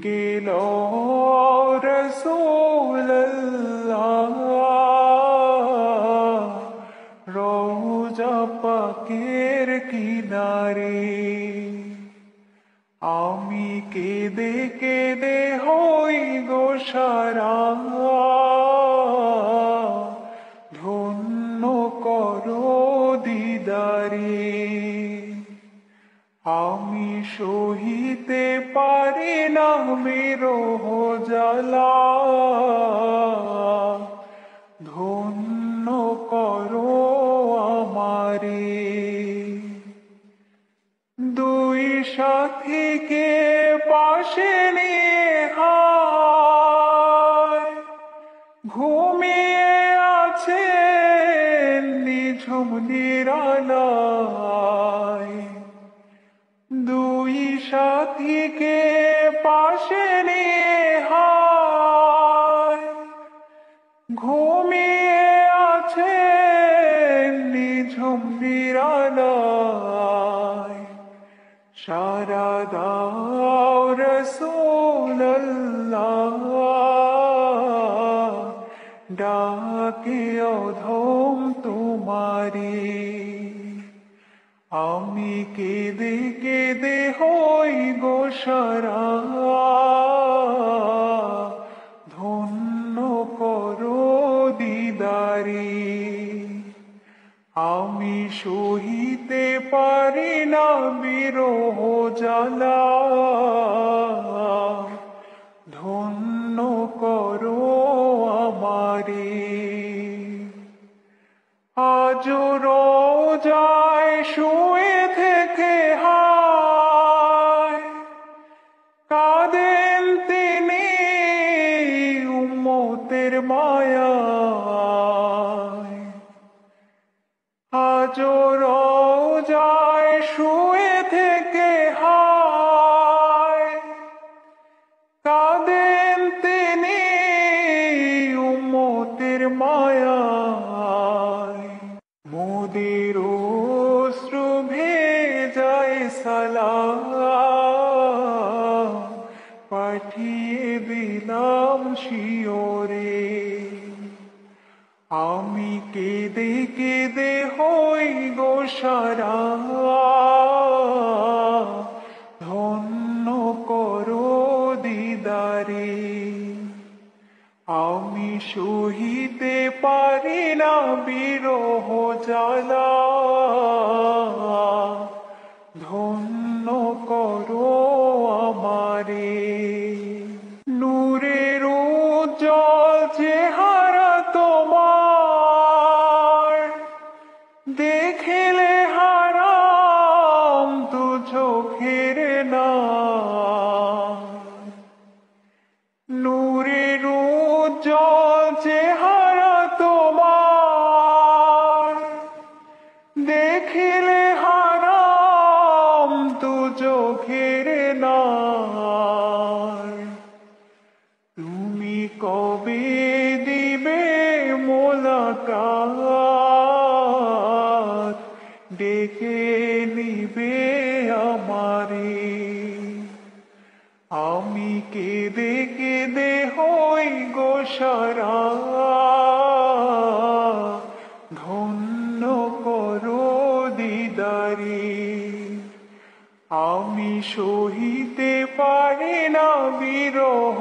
বিকেল রসুল্লাহ রোজা পাকের কিনারে আমি কেঁদে কেঁদে হই গো সারা আমি সহিতে পারি না মেরো জ্বালা। ধন্য করো আমারে। দুই সাথীকে পাশে ঘুমিয়ে আছে নিঝুম নিরালায় পাশে নিয়ে হায় ঘুমিয়ে আছে নিঝুম নিরালায় সারা দাও রসুল্লাহ ডাকে অধম তোমারি আমি কেঁদে কেঁদে হই গো সারা। ধন্য করো দিদারি। আমি সহিতে পারি না বিরহ জ্বালা। ধন্য করো আমারে। আজ রোজায় শুয়ে থেকে হায়। কাঁদেন তিনি উম্মতের মায়ায়। আজ রোজায় শুয়ে থেকে হায়। কাঁদেন তিনি উম্মতের মায়ায়। মোদের দিলাম শিওরে। আমি কেঁদে কেঁদে হই গো সারা ধন্য করো দিদারে। আমি সহিতে পারি না বিরহ জ্বালা। ধন্য চোখের না নূরের চেহারা তোমার। দেখিলে হারাম তু চোখের না তুমি কবে দিবে মোলাকাত? ডেকে কেঁদে কেঁদে হই গো সারা ধন্য করো দিদারি। আমি সহিতে পারি না বিরহ